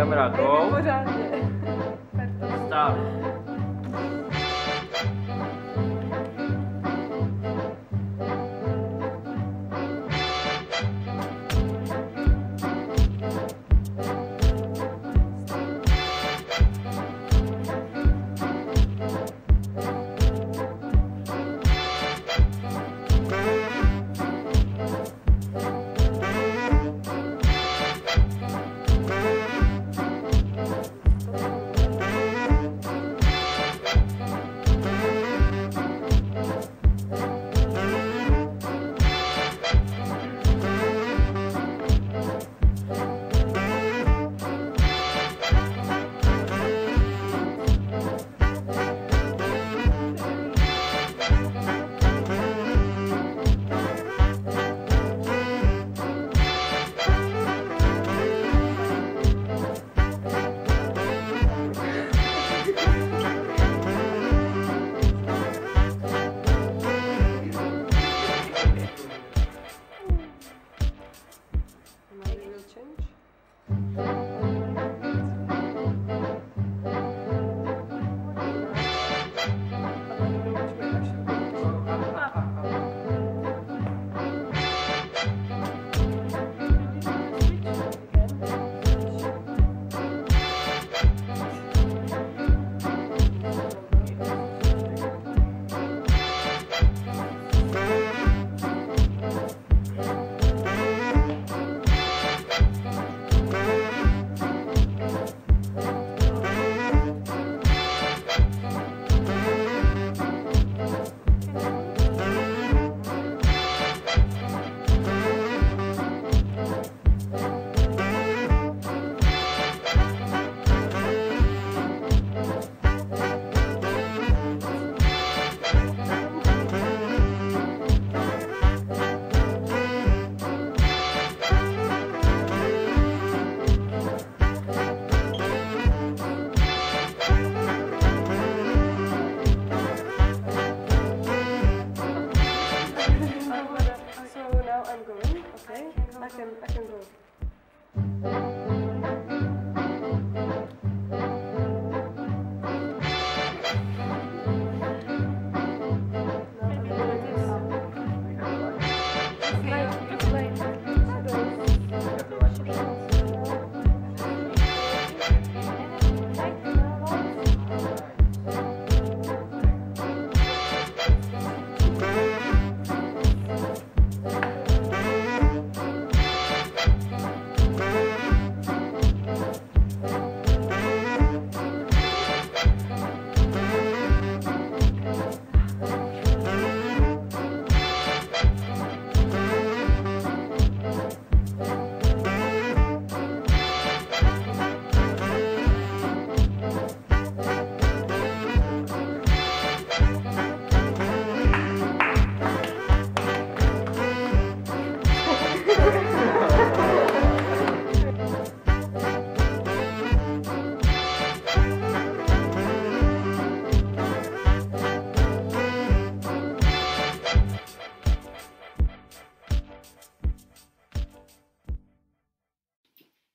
kamarádkou. Stav. I can, I can go.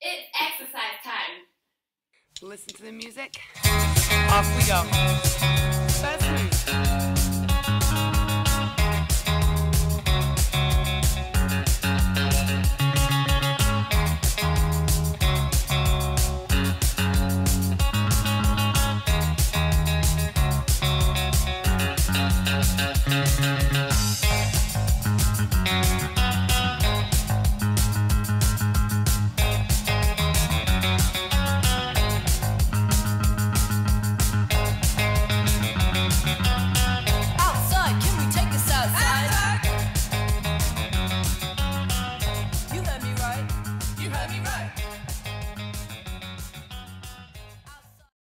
It's exercise time. Listen to the music. Off we go. First move.